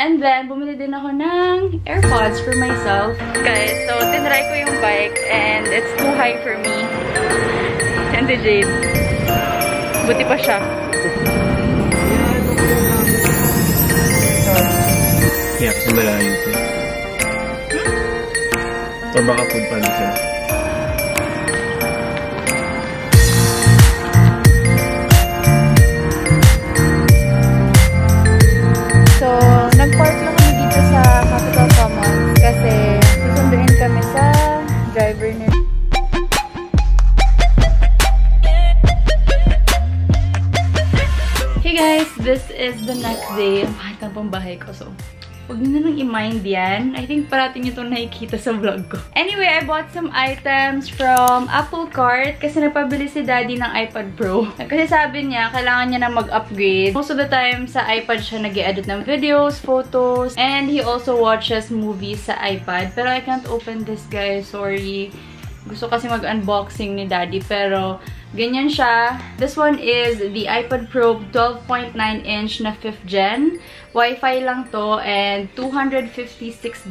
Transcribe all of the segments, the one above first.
And then, bumili din ako ng AirPods for myself. Guys, so, tinry ko yung bike and it's too high for me. And the Jade. Buti pa siya. Yeah, kasi malayo ito. Or baka food pa dito. So, ng pambahay ko, so Huwag nyo na nang i-mind yan. I think parating nyo itong nakikita sa vlog ko. Anyway, I bought some items from Apple Cart kasi nagpabili si Daddy ng iPad Pro. Kasi sabi niya, kailangan niya na mag-upgrade. Most of the time, sa iPad siya nag edit ng videos, photos, and he also watches movies sa iPad. Pero I can't open this, guys. Sorry. Gusto kasi mag-unboxing ni Daddy, pero ganyan siya. This one is the iPad Pro 12.9 inch na 5th gen. Wi-Fi lang to and 256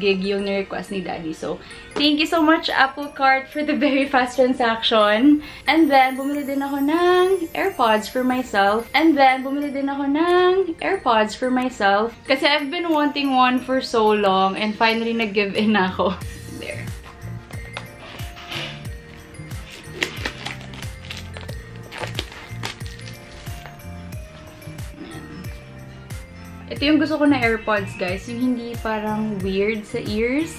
gig yung ni-request ni Daddy. So, thank you so much Apple Cart for the very fast transaction. And then, bumili din ako ng AirPods for myself. And then, bumili din ako ng AirPods for myself. Kasi I've been wanting one for so long and finally nag-give in ako. Ito yung gusto ko na AirPods, guys. Yung hindi parang weird sa ears.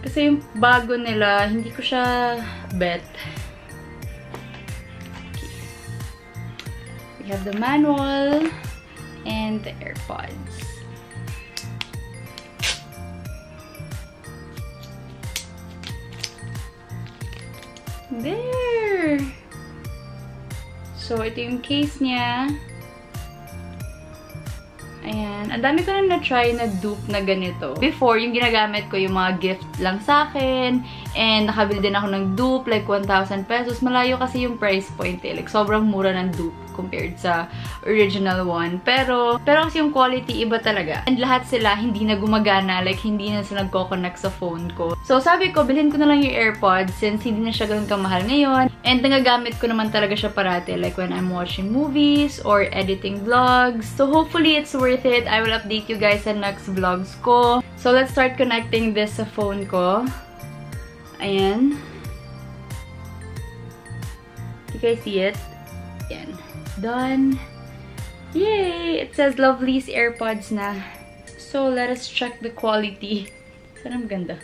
Kasi yung bago nila, hindi ko siya bet. Okay. We have the manual and the AirPods. There! So, ito yung case niya. Ayan. Ang dami ko na na-try na dupe na ganito. Before, yung ginagamit ko yung mga gift lang sa akin. And nakabili din ako ng dupe, like 1,000 pesos. Malayo kasi yung price point eh. Like, sobrang mura ng dupe compared sa original one. Pero, pero kasi yung quality iba talaga. And lahat sila hindi na gumagana. Like, hindi na sila nagko-connect sa phone ko. So, sabi ko, bilhin ko na lang yung AirPods since hindi na siya ganun kamahal ngayon. And nagagamit ko naman talaga siya parate. Like, when I'm watching movies or editing vlogs. So, hopefully, it's worth it. I will update you guys sa next vlogs ko. So, let's start connecting this sa phone ko. Ayan. You guys see it? Ayan. Done. Yay! It says Lovely's AirPods na. So, let us check the quality. Sana maganda.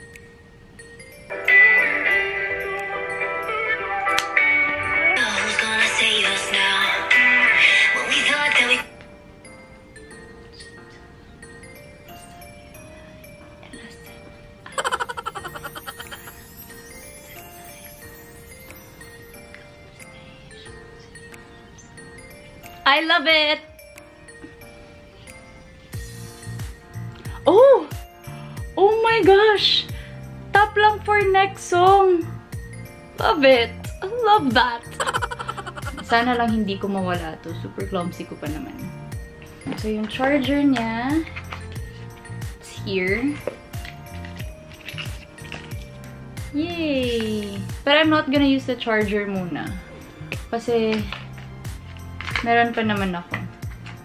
Love it! Oh! Oh my gosh! Top lang for next song! Love it! I love that! Sana lang hindi ko mawala to. Super clumsy ko pa naman. So, yung charger niya, it's here. Yay! But I'm not gonna use the charger muna. Kasi, meron pa naman ako.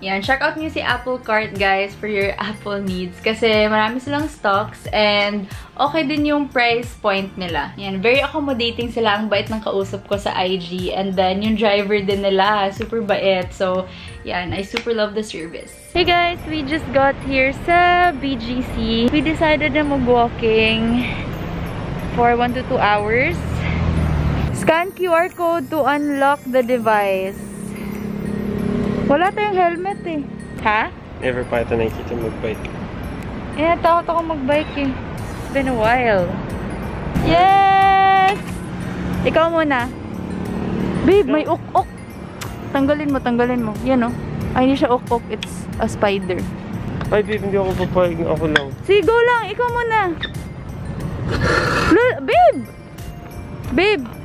Yan, check out nyo si Apple Cart, guys, for your Apple needs. Kasi marami silang stocks and okay din yung price point nila. Yan, very accommodating sila. Ang bait ng kausap ko sa IG. And then, yung driver din nila, super bait. So, yan, I super love the service. Hey guys, we just got here sa BGC. We decided na mag-walking for 1 to 2 hours. Scan QR code to unlock the device. Wala tayong helmet eh. Ha? Never pa ito nakikita mag-bike. Eh, natakot ako mag-bike eh. It's been a while. Yes! Ikaw muna. Babe, may uk-uk. Tanggalin mo, tanggalin mo. Yan oh. Ay, hindi siya uk-uk. It's a spider. Ay, babe, hindi ako papayag. Ako lang. Sige, go lang. Ikaw muna. Babe! Babe!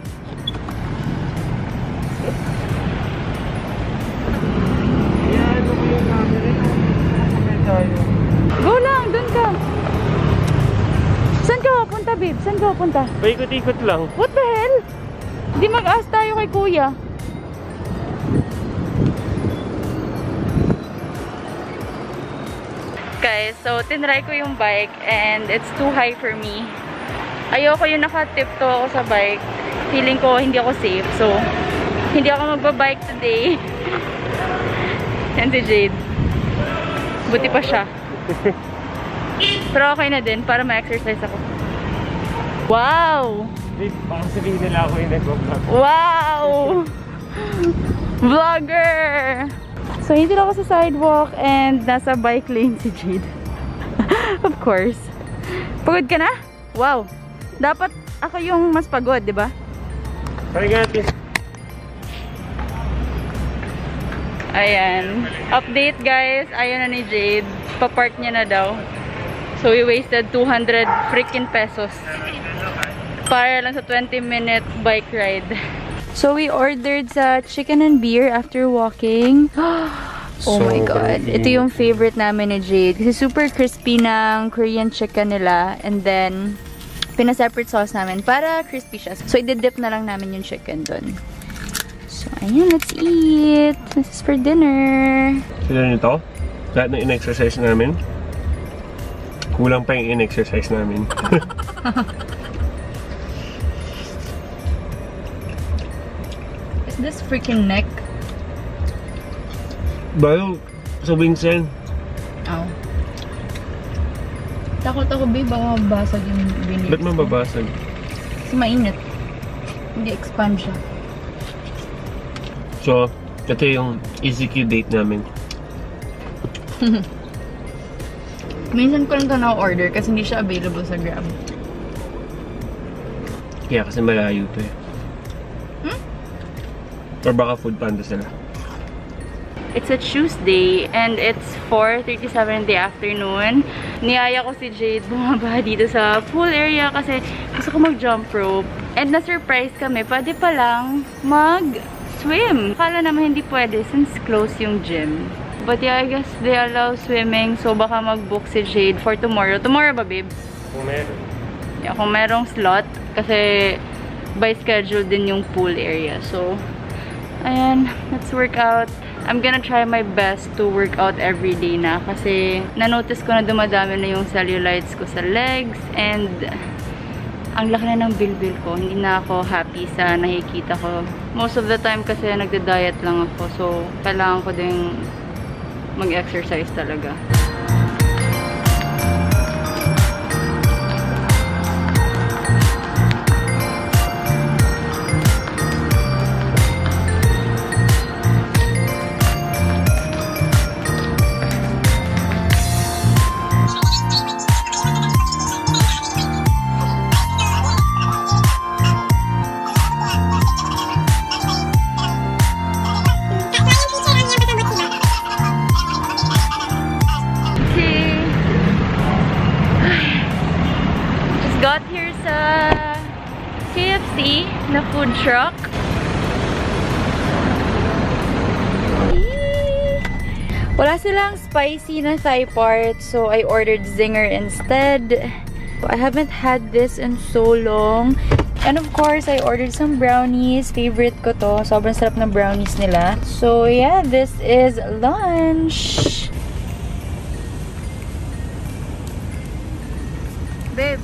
Babe? Saan ka punta? Paikot-ikot lang. What the hell? Di mag-ask tayo kay kuya. Guys, so tinry ko yung bike and it's too high for me. Ayoko yung naka-tipto ako sa bike. Feeling ko hindi ako safe. So, hindi ako magbabike today. Yan si Jade. Buti pa siya. Pero okay na din para ma-exercise ako. Wow! Babe, baka sabihin nila ako yung nag-vlog. Wow! Vlogger! So, hindi lang ako sa sidewalk and nasa bike lane si Jade. of course. Pagod ka na? Wow! Dapat ako yung mas pagod, di ba? Pahinga natin. Ayan. Update guys. Ayun na ni Jade. Papark niya na daw. So, we wasted 200 freaking pesos. Para lang sa 20 minute bike ride. So, we ordered sa chicken and beer after walking. Oh my Sobrang God. Ito init. yung favorite namin ni Jade. Kasi super crispy ng Korean chicken nila. And then, pina-separate sauce namin para crispy siya. So, i-dip na lang namin yung chicken dun. So, ayan. Let's eat. This is for dinner. Sila nito? Lahat ng in-exercise namin. Kulang pa yung in-exercise namin. Is this freaking neck? Bayo, sa Vincent. Ow. Takot ako, babe. Baka mabasag yung binili. Ba't mababasag? Kasi mainit. Hindi expand siya. So, ito yung ECQ date namin. Minsan ko lang ito na-order kasi hindi siya available sa Grab. Kaya kasi malayo to eh. Hmm? Or baka food panda sila. It's a Tuesday and it's 4.37 in the afternoon. Niyaya ko si Jade bumaba dito sa pool area kasi gusto ko mag-jump rope. And na-surprise kami, pwede pa lang mag-swim. Akala naman hindi pwede since close yung gym. But yeah, I guess they allow swimming so baka mag-book si Jade for tomorrow. Tomorrow ba, babe? Kung meron. Yeah, kung merong slot kasi by schedule din yung pool area. So, ayan, let's work out. I'm gonna try my best to work out every day na kasi na-notice ko na dumadami na yung cellulites ko sa legs and ang laki na ng bilbil ko. Hindi na ako happy sa nakikita ko. Most of the time kasi nagda-diet lang ako. So, kailangan ko ding mag-exercise talaga. Na food truck. Wala silang spicy na thigh part, so I ordered Zinger instead. I haven't had this in so long. And of course, I ordered some brownies. Favorite ko to. Sobrang sarap ng brownies nila. So yeah, this is lunch. Babe.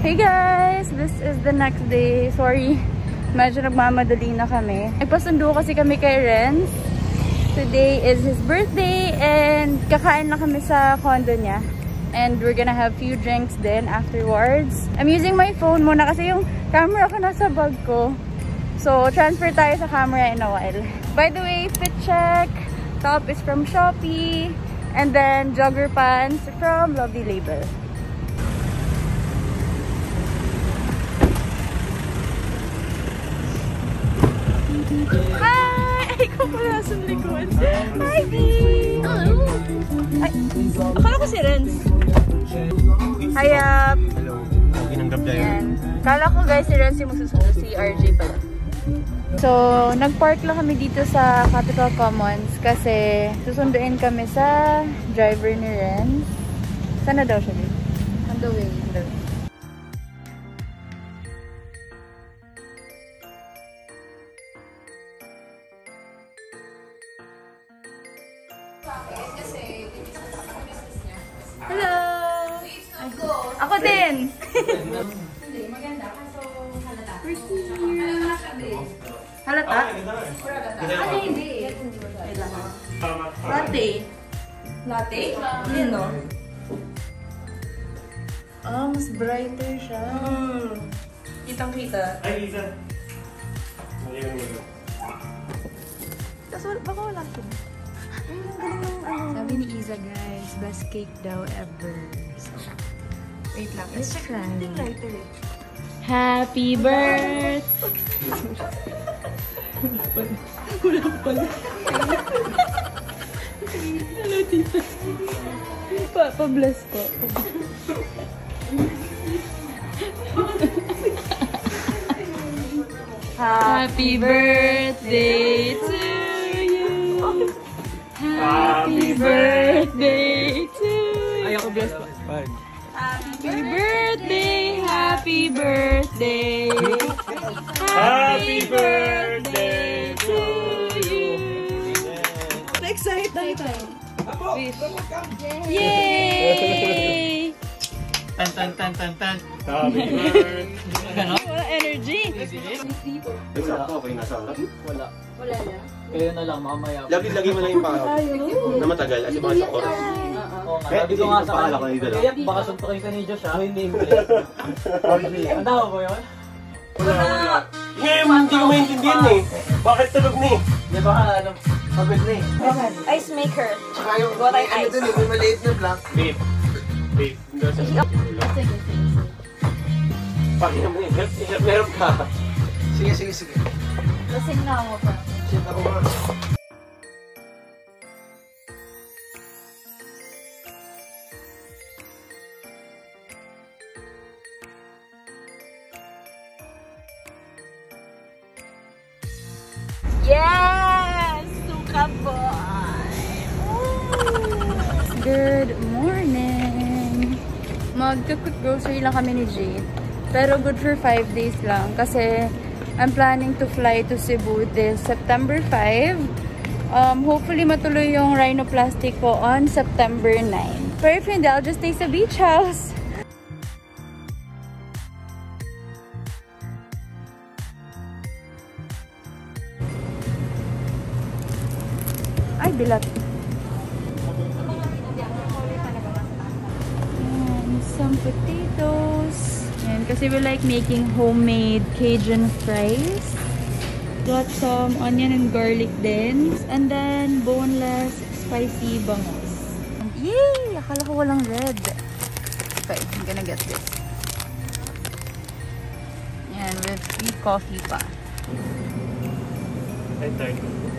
Hey guys! This is the next day. Sorry, medyo nagmamadali na kami. Nagpasundo kasi kami kay Renz. Today is his birthday and kakain na kami sa condo niya. And we're gonna have few drinks then afterwards. I'm using my phone muna kasi yung camera ko nasa bag ko. So, transfer tayo sa camera in a while. By the way, fit check. Top is from Shopee. And then, jogger pants from Lovely Label. Hi! Ikaw pala nasa likod. Hi, B! Ay, akala ko si Renz. Hi, up! Hello. Ng gabi Yan. Kala ko guys si Renz yung magsusunod si RJ pala. So, nag-park lang kami dito sa Capital Commons kasi susunduin kami sa driver ni Ren. Sana daw siya dito? On the way. On the way. Ako din! Halata? Ano hindi? Latte. Latte? Lino? Ah, mas brighter siya. Kitang kita. Ay, Lisa. Maliwan mo doon. Tapos wala- baka wala siya. Ay, ang galing ng ano. Sabi ni Iza guys, best cake daw ever. So, wait lang. Let's try. lighter eh. Happy birthday! Pa, pa-bless ko. Happy birthday to you. Happy birthday happy birthday. Happy birthday to you. Excited tayo. Yay! Tan tan tan tan tan. Happy birthday. Wala energy. Sakto, okay nasa harap. Wala. Wala lang. Kayo na lang, mamaya. Lagi, lagi mo lang yung pangalan. Na matagal. Kasi baka sa oras. Oo nga, Eh, sabi ko nga sa yung dalawa. Kaya baka suntukin ka ni Josh ha. Hindi, hindi. Ang tama ba yun? Wala. Ngayon, hindi ko maintindihan eh. Bakit tulog ni? Di ba ano? Pagod na eh. Ice maker. Tsaka yung ano dun eh, may maliit na black. Babe. Babe. Hindi sa Pakita mo yun. Help, help, meron ka. Sige, sige, sige. Lasing na ako pa. Shit ako nga. Good morning! Mag-cook grocery lang kami ni Jade. Pero good for 5 days lang. Kasi I'm planning to fly to Cebu this September 5. Um, hopefully matuloy yung rhinoplastic ko on September 9. Pero if hindi, I'll just stay sa beach house. Ay, bilat. Some potatoes. And kasi we like making homemade Cajun fries. Got some onion and garlic din. And then boneless spicy bangos. Yay! Akala ko walang red. Okay, I'm gonna get this. And with free coffee pa. Ay, tayo.